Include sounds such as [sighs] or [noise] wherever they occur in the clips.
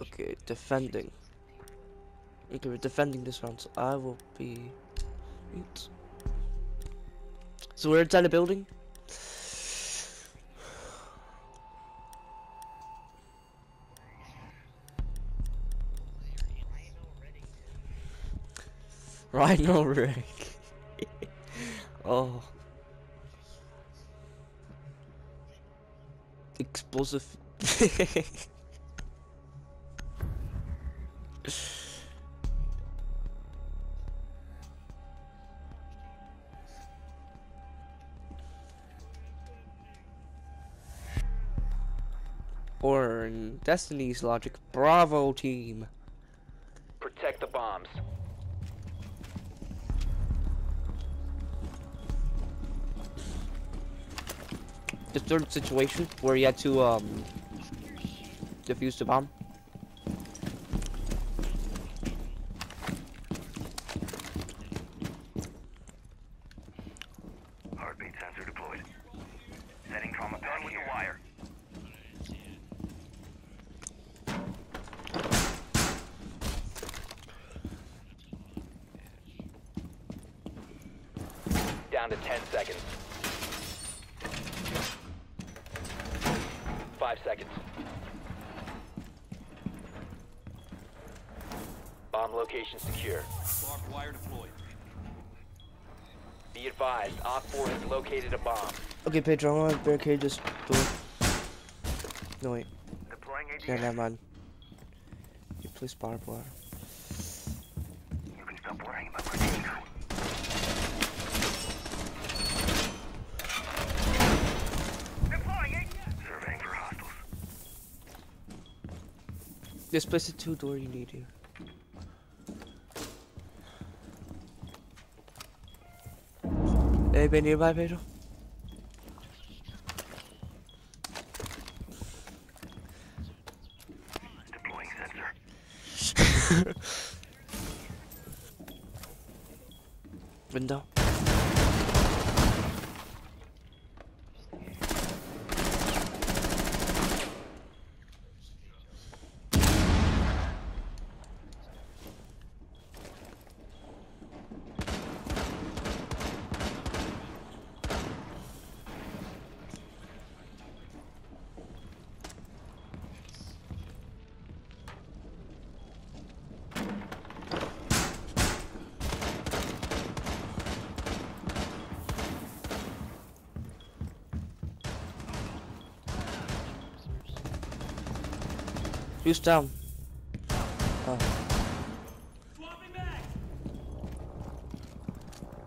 Okay, defending. Okay, we're defending this round, so I will be mute. So we're inside the building. [sighs] Rhino rig. [laughs] oh. Explosive. [laughs] or in Destiny's logic, Bravo team. Protect the bombs. The third situation where you had to um defuse the bomb. Heartbeat sensor deployed. Setting trauma pack with the wire. Down to 10 seconds. Five seconds. Bomb location secure. Barbed wire deployed. Be advised, Op 4 has located a bomb. Okay, Pedro, I want to barricade this door. No wait, Deploying yeah, ADS. never mind. You place barbed wire. You can stop worrying about my Just place is two door you need here. Anybody nearby, Pedro? Deploying sensor. [laughs] [laughs] Window. Who's down? Oh.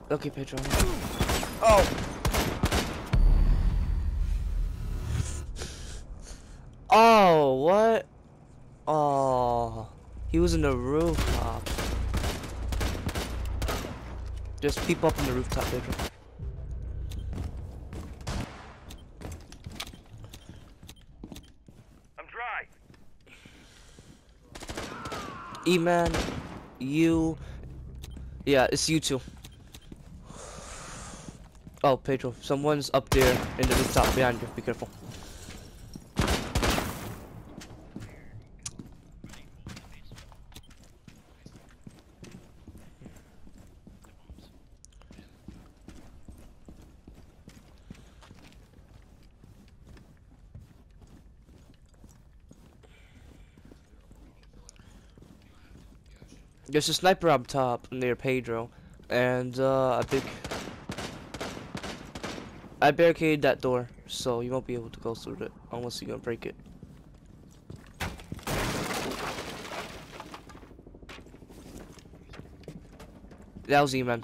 Okay, Pedro. Oh! Oh, what? Oh, he was in the rooftop. Just peep up in the rooftop, Pedro. I'm dry. E-Man, you... Yeah, it's you two. Oh, Pedro, someone's up there in the rooftop behind you. Be careful. There's a sniper up top near Pedro, and uh, a big. I barricaded that door, so you won't be able to go through it unless you're gonna break it. That was E-Man.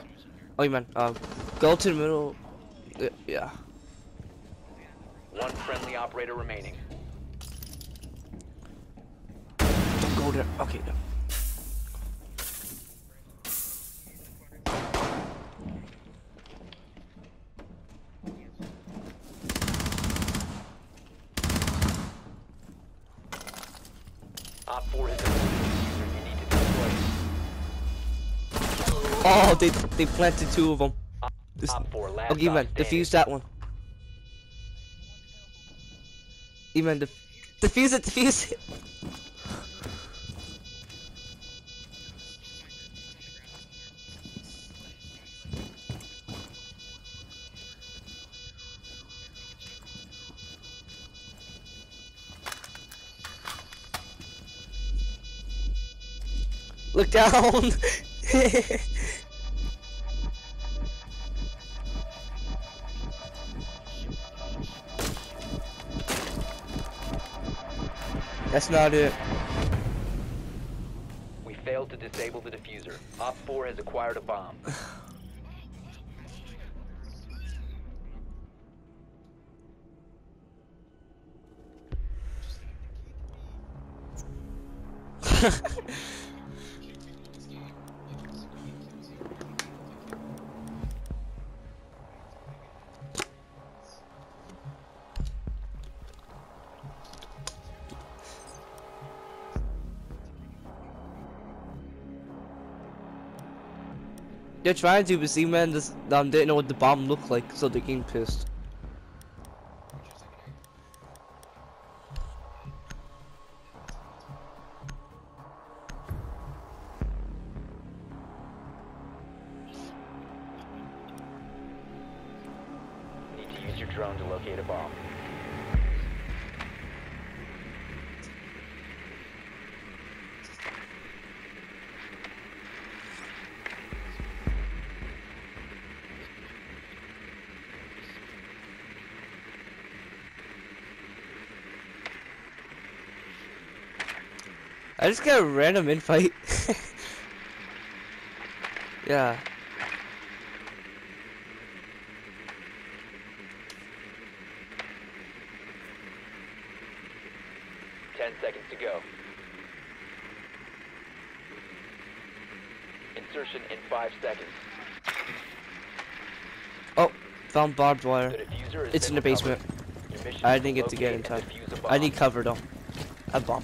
Oh, E-Man. Um, go to the middle. Y- Yeah. One friendly operator remaining. Don't go there. Okay. No. they they planted two of them. This, oh, E-man, defuse that one. Even def defuse it, defuse it. Look down! [laughs] That's not it. We failed to disable the defuser. Op 4 has acquired a bomb. [sighs] [laughs] They're trying to, but see, man, um, didn't know what the bomb looked like, so they're getting pissed. Drone to locate a bomb. I just got a random infight. [laughs] yeah. Ten seconds to go. Insertion in five seconds. Oh, found barbed wire. It's in the basement. recovered. Your mission I didn't get to get in time. and defuse a I need cover though. I bomb.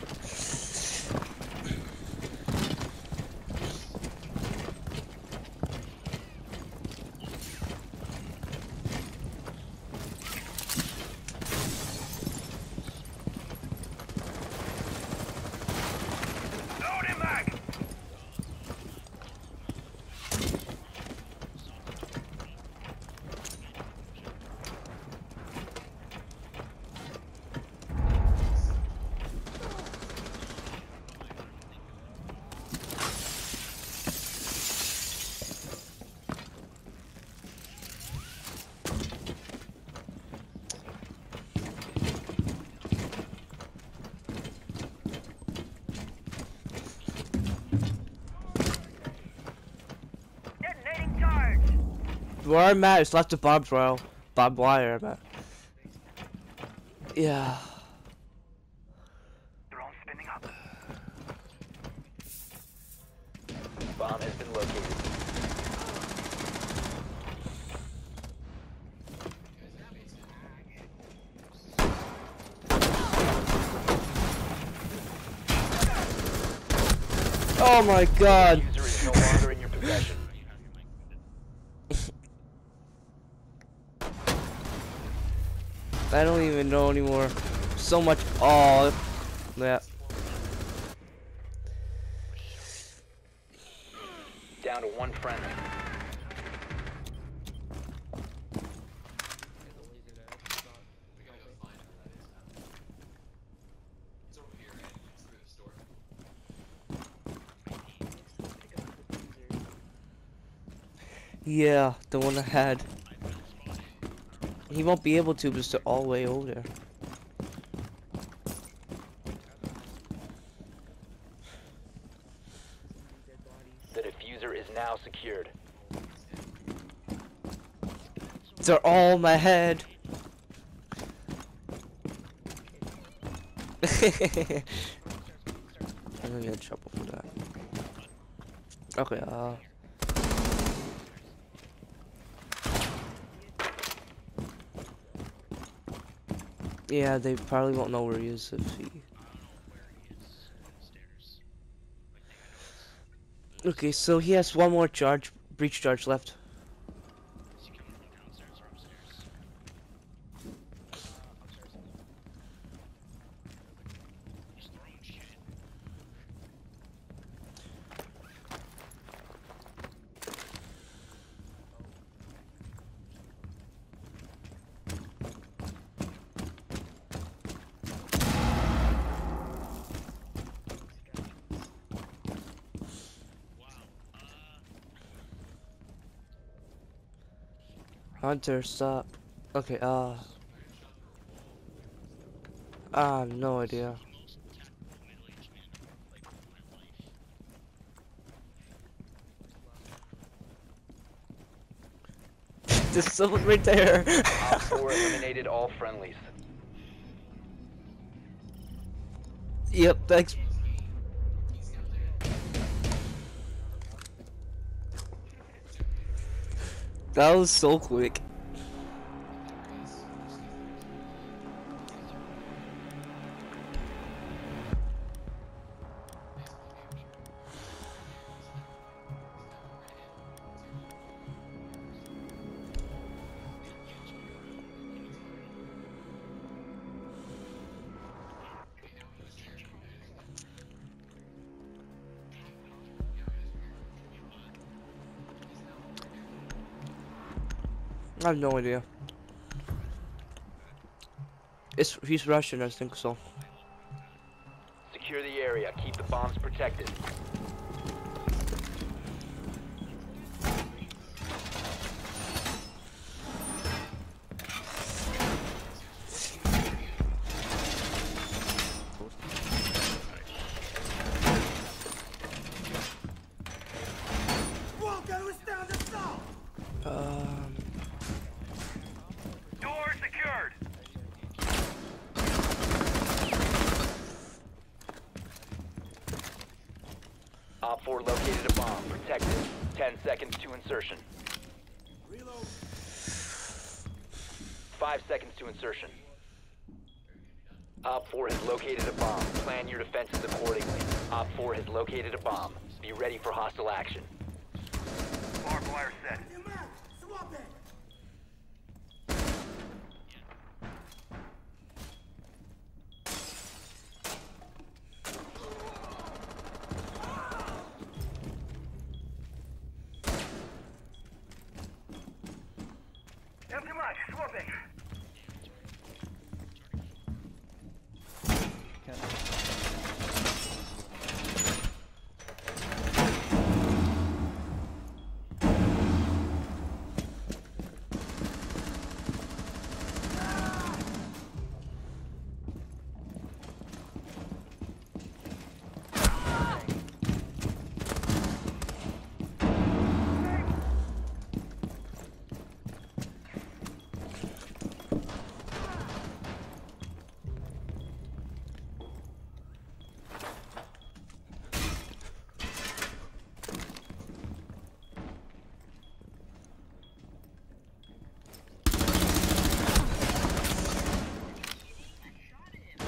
Where I'm at is left of barbed wire. Barbed wire, I'm at. Yeah. Drone spinning up. Bomb has been located. Oh my god. Defuser is no longer in your possession. I don't even know anymore. So much. Oh, yeah. Down to one friendly. Yeah, the one I had. He won't be able to because they're all the way over there. The defuser is now secured. They're all in my head. [laughs] I'm gonna get in trouble for that. Okay, uh. Yeah, they probably won't know where he is if he. Okay, so he has one more charge, breach charge left. Hunter, stop. Okay, uh. I have no idea. [laughs] There's someone right there. Op 4 [laughs] eliminated all friendlies. yep, thanks. That was so quick. I have no idea. It's he's Russian, I think so. Secure the area. Keep the bombs protected. Um, Door secured. Op 4 located a bomb. Protect it. 10 seconds to insertion. Reload. Five seconds to insertion. Op 4 has located a bomb. Plan your defenses accordingly. Op 4 has located a bomb. Be ready for hostile action. Barbed wire set. Empty match. Swapping.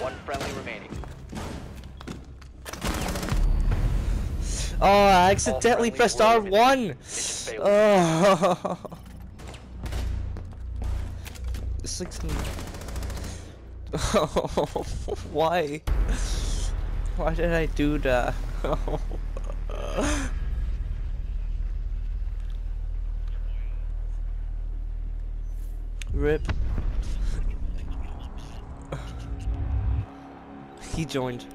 One friendly remaining. Oh, I accidentally pressed. R1. Oh. This looks. Oh, why? Why did I do that? [laughs] Rip. He joined.